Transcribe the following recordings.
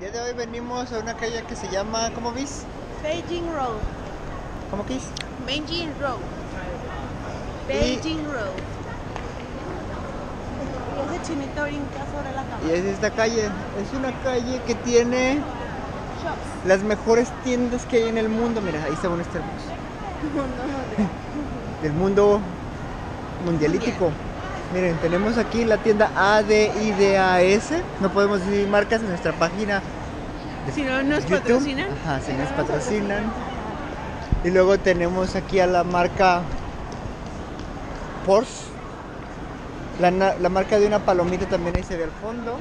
El día de hoy venimos a una calle que se llama, ¿cómo vis? Beijing Road. ¿Cómo que es? Beijing Road. Beijing Road. Y ese chinito brinca sobre la cama. Y es esta calle. Es una calle que tiene Shops. las mejores tiendas que hay en el mundo. Mira, ahí está un Starbucks. Del mundo mundialítico. Miren, tenemos aquí la tienda ADIDAS. No podemos decir marcas en nuestra página. de Si no nos YouTube. patrocinan. Ajá, si nos patrocinan. Y luego tenemos aquí a la marca Porsche. La, la marca de una palomita también ahí se ve al fondo.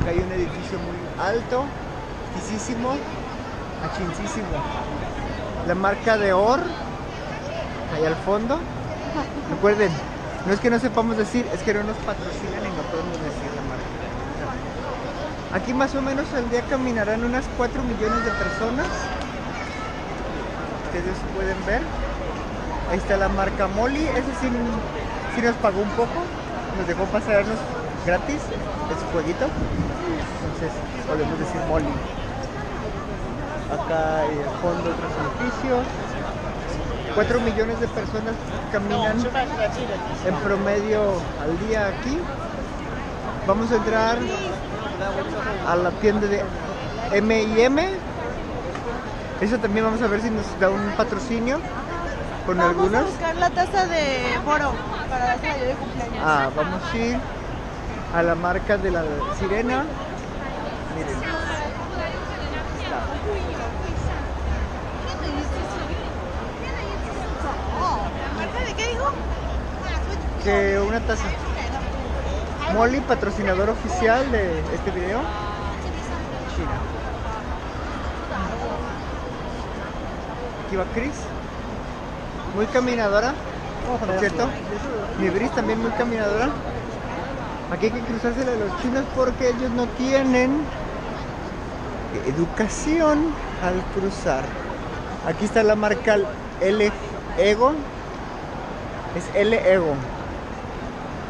Acá hay un edificio muy alto, altísimo, achincísimo. La marca de Or, ahí al fondo. Recuerden, no es que no sepamos decir, es que no nos patrocinan y no podemos decir la marca. Aquí más o menos al día caminarán unas 4 millones de personas. Ustedes pueden ver. Ahí está la marca Molly. Ese sí, sí nos pagó un poco. Nos dejó pasarnos gratis de su jueguito. Entonces podemos decir Molly. Acá hay al fondo otros edificios. 4 millones de personas caminan en promedio al día aquí. Vamos a entrar a la tienda de M&M. Eso también vamos a ver si nos da un patrocinio con Vamos a algunas. buscar la taza de Boro para dársela yo de cumpleaños. Ah, vamos a ir a la marca de la sirena. Miren. Que una taza. Molly, patrocinador oficial de este video. China. Aquí va Chris. Muy caminadora. Por cierto. Mi Bris también muy caminadora. Aquí hay que cruzarse de los chinos porque ellos no tienen educación al cruzar. Aquí está la marca L Ego. Es L Ego.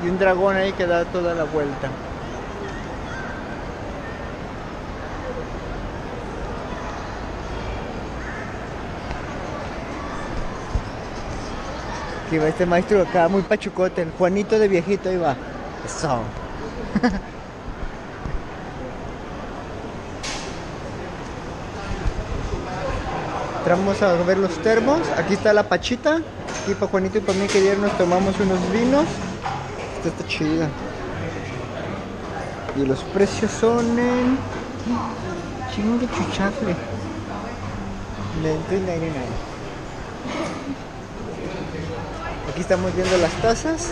Y un dragón ahí que da toda la vuelta. Aquí va este maestro acá, muy pachucote, el Juanito de viejito, ahí va. Eso. Entramos a ver los termos. Aquí está la pachita. Aquí para Juanito y para mí que ayer nos tomamos unos vinos. Esta está chida. Y los precios son en. Chingue chuchafle. 19.99. Aquí estamos viendo las tazas.